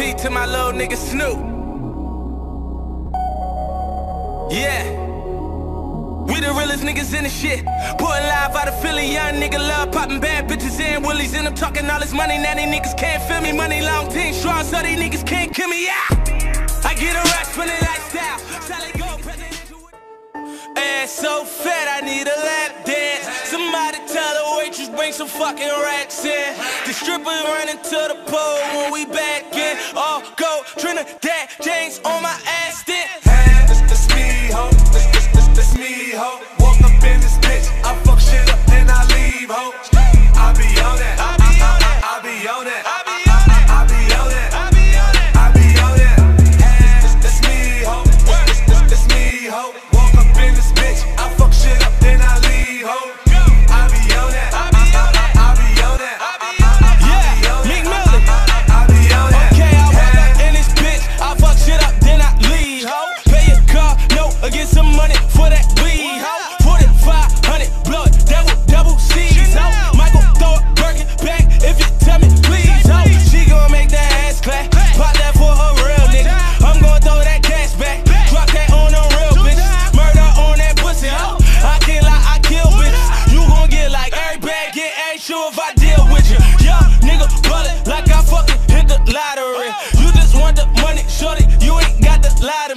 To my little nigga Snoop. Yeah. We the realest niggas in the shit. Pulling live out of Philly, young nigga love popping bad bitches and willies. And I'm talking all this money, now these niggas can't feel me. Money long, team strong, so these niggas can't kill me out. I get a rush from the lifestyle. Ass so fat, I need a. Somebody waitress bring some fucking racks in. The strippers running to the pole when we back in. All go Trinidad James on my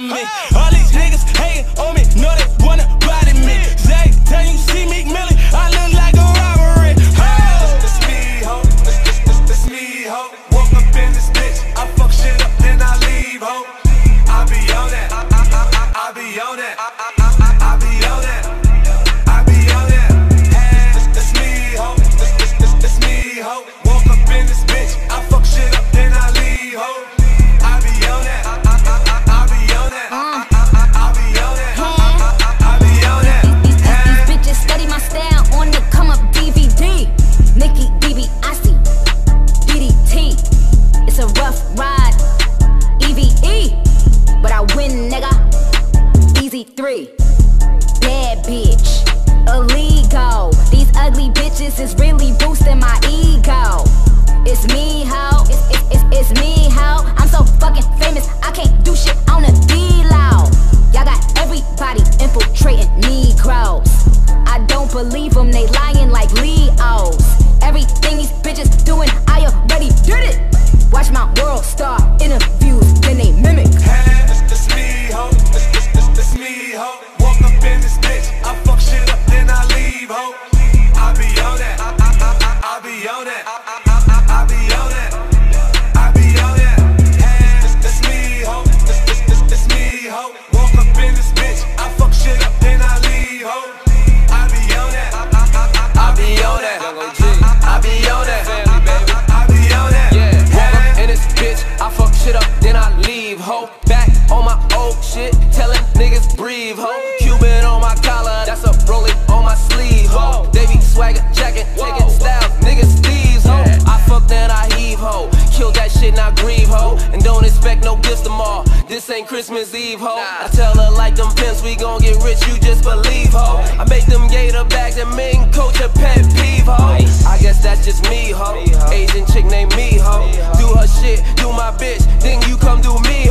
to me. All these niggas hating on me, know they wanna body me. Say, tell you see me, Millie, I look like a robbery. Hey! This me, ho. This, this, this, this me, ho. Walk up in this bitch, I fuck shit up, then I leave, ho. I be on that. I, I, I, I, I be on that. Ho. Walk up in this bitch, I fuck shit up, then I leave, ho. I be on that. I, I, I, I, I be on that. I, I, I, I, I be on that. I be on that. Hey, this, this me, ho. This, this, this, this me, ho. Walk up in this bitch, I fuck shit up, then I leave, ho. I be on that. I, I, I, I, I be on that. I be on that. I be on that. Yeah, walk up Hey. in this bitch, I fuck shit up, then I leave, ho. Back on my old shit, telling niggas breathe, ho. Cuban on my collar, that's a Rollie on my sleeve, ho. They be swagger, jacking, taking styles, niggas thieves, ho. I fuck then I heave, ho. Kill that shit, not grieve, ho. And don't expect no gifts tomorrow. This ain't Christmas Eve, ho. I tell her like them pimps, we gon' get rich, you just believe, ho. I make them gator bags and men coach a pet peeve, ho. I guess that's just me, ho. Asian chick named me, ho. Do her shit, do my bitch, then you come do me,